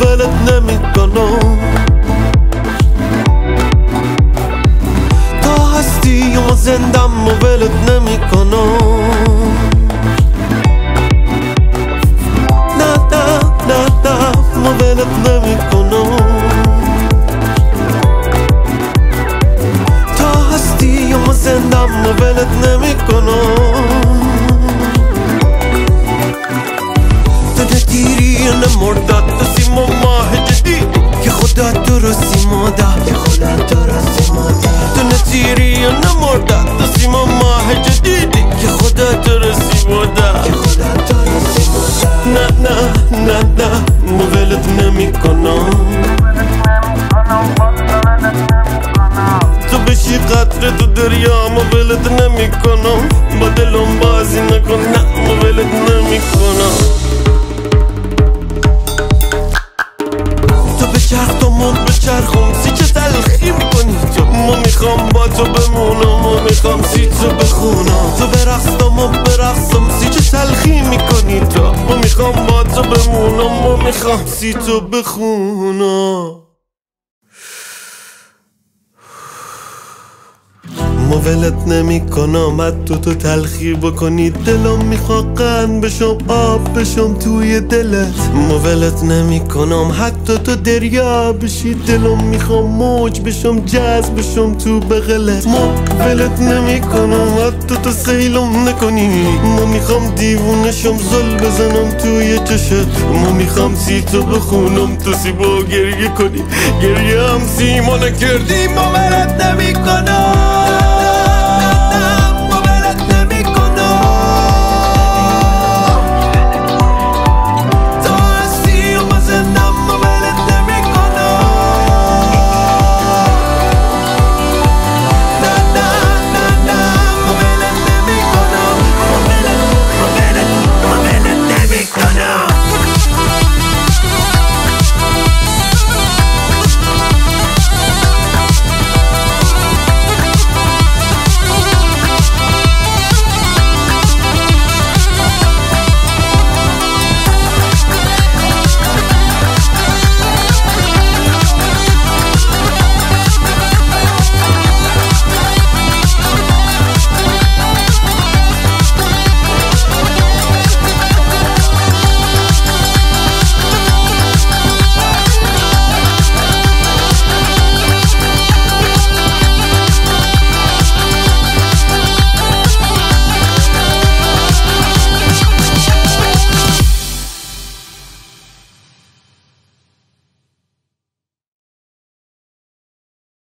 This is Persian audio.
ولت نمی کنم تا هستی و زندم و ولت نمی کنم نه نه نه نه ولت نمی درستی مادر که خدا درستی مادر تو دیری نه مرداد تو سیم و ماه جدیدی که خدا درستی مادر که خدا درستی مادر نه نه نه نه. مولت نمی کنم. تو بشی قطره تو دریا مولت نمی کنم. با دلم بازی نکن. نه مولت نمی کنم. می‌خوام تو بخونم. تو برقصم و برقصم سی چه تلخی می‌کنی تو. ما می‌خوام با تو بمونم ما می‌خوام سی تو بخونم. ولت نمی کنم حتی تو تلخی بکنی. دلم می‌خواد قند بشم آب بشم توی دلت. ولت نمی کنم حتی تو دریا بشی. دلم می‌خوام موج بشم جذب بشم تو بغلت. ولت نمی کنم حتی تو سیلم نکنی. ما می‌خوام دیوونشم زل بزنم توی چشت ما می‌خوام سی تو بخونم تو سی با گریه کنی. گریه هم سی ما نکردی ما ولت نمی کنم